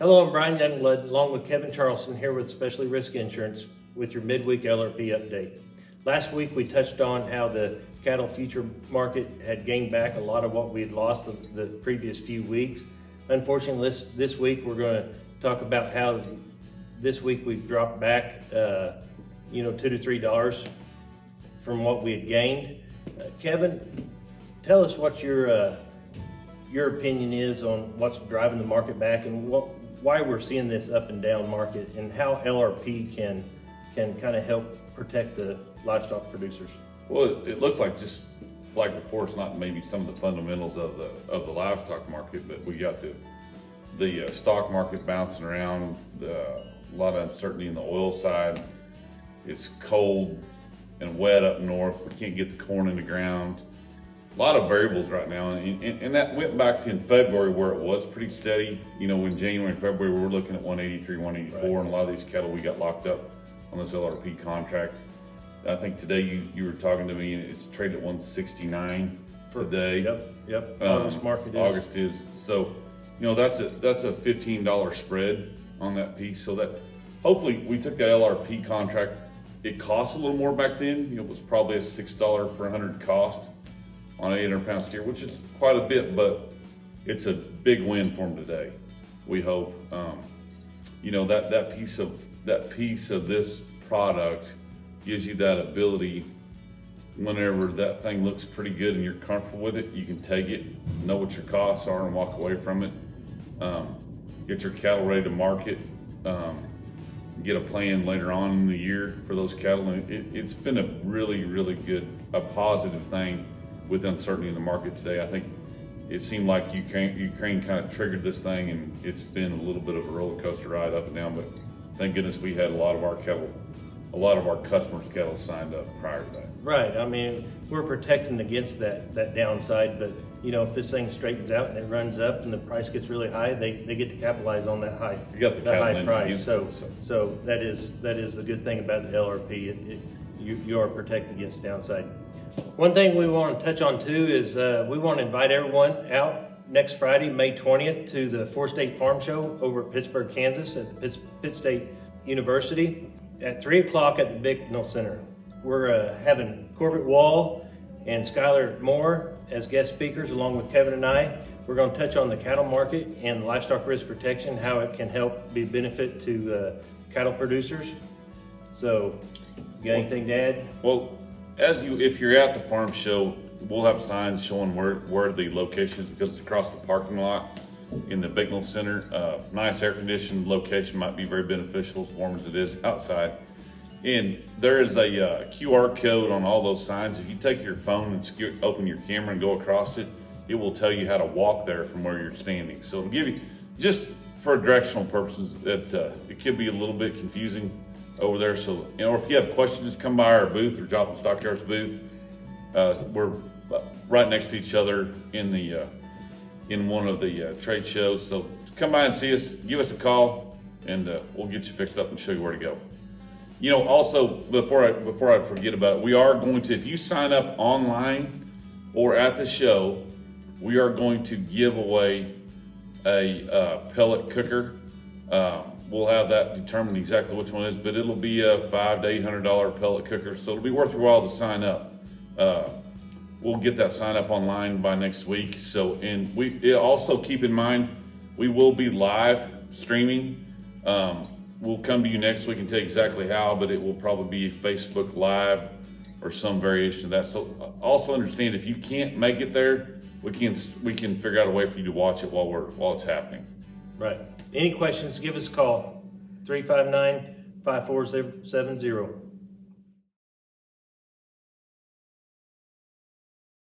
Hello, I'm Brian Youngblood, along with Kevin Charleston, here with Specialty Risk Insurance with your midweek LRP update. Last week, we touched on how the cattle future market had gained back a lot of what we had lost the, the previous few weeks. Unfortunately, this, this week, we're going to talk about how this week we've dropped back, uh, you know, two to three dollars from what we had gained. Uh, Kevin, tell us what your uh, your opinion is on what's driving the market back and what why we're seeing this up and down market and how LRP can can kind of help protect the livestock producers. Well, it, looks like just like before, it's not maybe some of the fundamentals of the of the livestock market, but we got the the uh, stock market bouncing around, uh, a lot of uncertainty in the oil side. It's cold and wet up north. We can't get the corn in the ground. A lot of variables right now, and, and, and that went back to in February where it was pretty steady. You know, in January and February, we were looking at 183, 184, right. and a lot of these cattle we got locked up on this LRP contract. I think today you, you were talking to me, and it's traded at 169 For, today. Yep, yep. Um, August market is. August is so. You know, that's a that's a $15 spread on that piece. So that hopefully we took that LRP contract. It cost a little more back then. You know, it was probably a six dollar per hundred cost on 800 pound steer, which is quite a bit, but it's a big win for them today. We hope. Um, you know that that piece of that piece of this product gives you that ability whenever that thing looks pretty good and you're comfortable with it, you can take it, know what your costs are and walk away from it. Um, get your cattle ready to market, um, get a plan later on in the year for those cattle. And it, has been a really, really good, a positive thing with uncertainty in the market today. I think it seemed like Ukraine, Ukraine kind of triggered this thing and it's been a little bit of a roller coaster ride up and down, but thank goodness we had a lot of our cattle, a lot of our customers' cattle signed up prior to that. Right. I mean, we're protecting against that, that downside, but you know, if this thing straightens out and it runs up and the price gets really high, they, they get to capitalize on that high, You got the that high price. So, so. so that is, that is the good thing about the LRP. It, it, you, you are protected against downside. One thing we want to touch on too is uh, we want to invite everyone out next Friday, May 20th, to the Four State Farm Show over at Pittsburg, Kansas at the Pitt State University at 3 o'clock at the Bicknell Center. We're uh, having Corbitt Wall and Skylar Moore as guest speakers along with Kevin and I. We're going to touch on the cattle market and livestock risk protection, how it can help be benefit to uh, cattle producers. So, you got anything to add? Well, as you, if you're at the farm show, we'll have signs showing where, where the location is because it's across the parking lot in the Bicknell Center. Uh, nice air conditioned location might be very beneficial as warm as it is outside. And there is a uh, QR code on all those signs. If you take your phone and open your camera and go across it, it will tell you how to walk there from where you're standing. So it'll give you, just for directional purposes, that uh, it could be a little bit confusing over there. So, you know, if you have questions, come by our booth or Joplin Stockyards booth. Uh, we're right next to each other in the uh, in one of the uh, trade shows. So come by and see us, give us a call, and uh, we'll get you fixed up and show you where to go. You know, also before I before I forget about it, we are going to if you sign up online or at the show, we are going to give away a uh, pellet cooker. Uh, we'll have that determined exactly which one is, but it'll be a five to eight hundred dollar pellet cooker, so it'll be worth your while to sign up. Uh, we'll get that sign up online by next week. So, and we also keep in mind we will be live streaming. Um, we'll come to you next week and tell you exactly how, but it will probably be Facebook Live or some variation of that. So also understand if you can't make it there, we can we can figure out a way for you to watch it while we're while it's happening. Right. Any questions, give us a call. 359 5470.